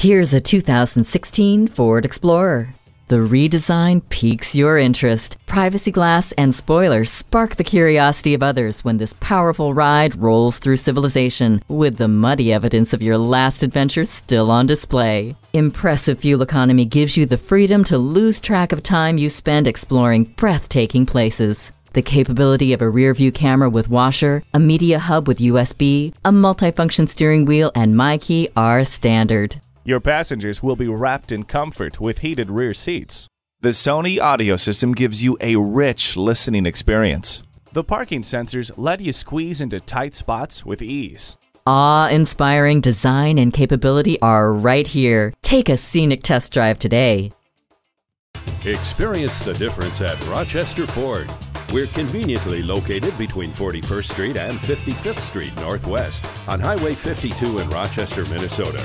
Here's a 2016 Ford Explorer. The redesign piques your interest. Privacy glass and spoilers spark the curiosity of others when this powerful ride rolls through civilization with the muddy evidence of your last adventure still on display. Impressive fuel economy gives you the freedom to lose track of time you spend exploring breathtaking places. The capability of a rear view camera with washer, a media hub with USB, a multifunction steering wheel, and MyKey are standard. Your passengers will be wrapped in comfort with heated rear seats. The Sony audio system gives you a rich listening experience. The parking sensors let you squeeze into tight spots with ease. Awe inspiring design and capability are right here. Take a scenic test drive today. Experience the difference at Rochester Ford. We're conveniently located between 41st Street and 55th Street Northwest on Highway 52 in Rochester, Minnesota.